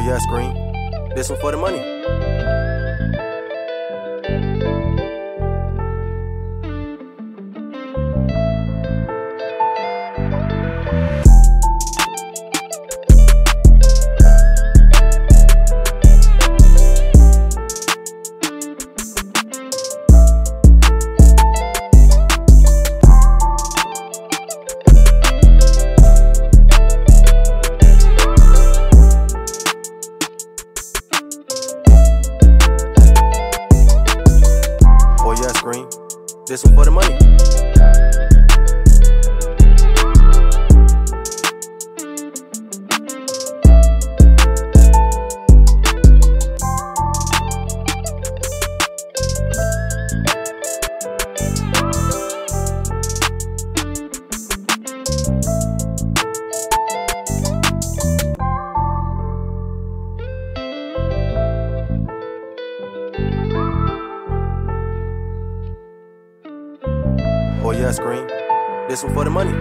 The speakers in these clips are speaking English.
yeah, Sxream. This one for the money. This one for the money. Oh yeah, Sxream. This one for the money.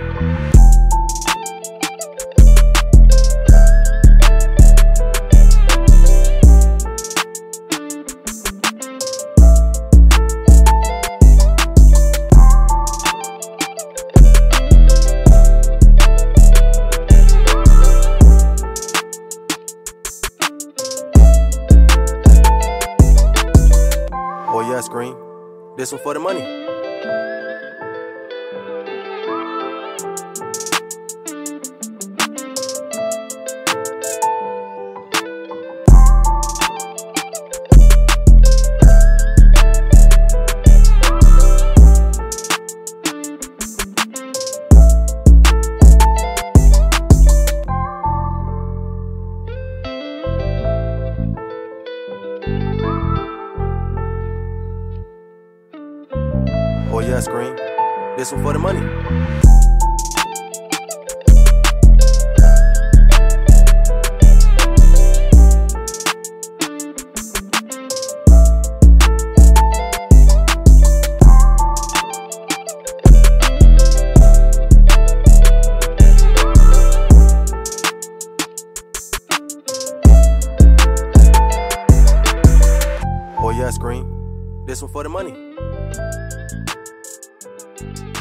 Oh yeah, Sxream. This one for the money. Yeah, Sxream. This one for the money. Oh yeah, Sxream. This one for the money. Thank you